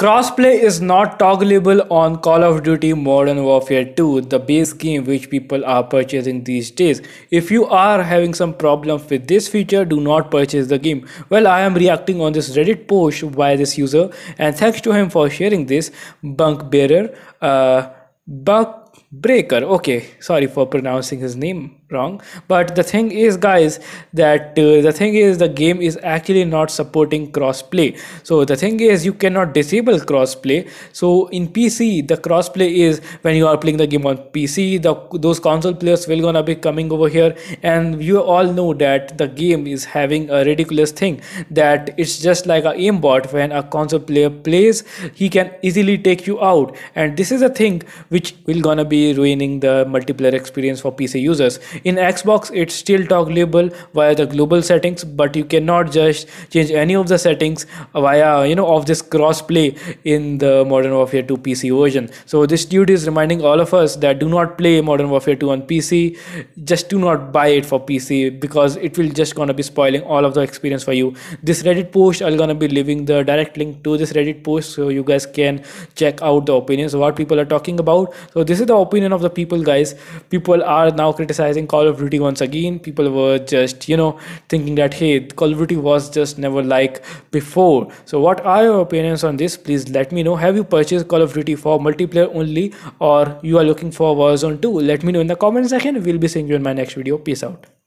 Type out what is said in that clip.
Crossplay is not toggleable on Call of Duty Modern Warfare 2, the base game which people are purchasing these days. If you are having some problems with this feature, do not purchase the game. Well, I am reacting on this Reddit post by this user and thanks to him for sharing this bunk bearer. Uh, Buck Breaker. Okay, sorry for pronouncing his name wrong. But the thing is guys that uh, the thing is the game is actually not supporting crossplay. So the thing is you cannot disable crossplay. So in pc the crossplay is when you are playing the game on pc the those console players will gonna be coming over here. And you all know that the game is having a ridiculous thing that it's just like a aimbot. When a console player plays he can easily take you out. And this is a thing which will gonna be ruining the multiplayer experience for pc users in xbox it's still toggleable via the global settings but you cannot just change any of the settings via you know of this crossplay in the modern warfare 2 pc version. So this dude is reminding all of us that do not play modern warfare 2 on pc just do not buy it for pc because it will just gonna be spoiling all of the experience for you. This reddit post i'm gonna be leaving the direct link to this reddit post so you guys can check out the opinions what people are talking about. So this is the opinion of the people guys. People are now criticizing Call of Duty once again. People were just, you know, thinking that hey, Call of Duty was just never like before. So, what are your opinions on this? Please let me know. Have you purchased Call of Duty for multiplayer only, or you are looking for Warzone 2? Let me know in the comment section. We'll be seeing you in my next video. Peace out.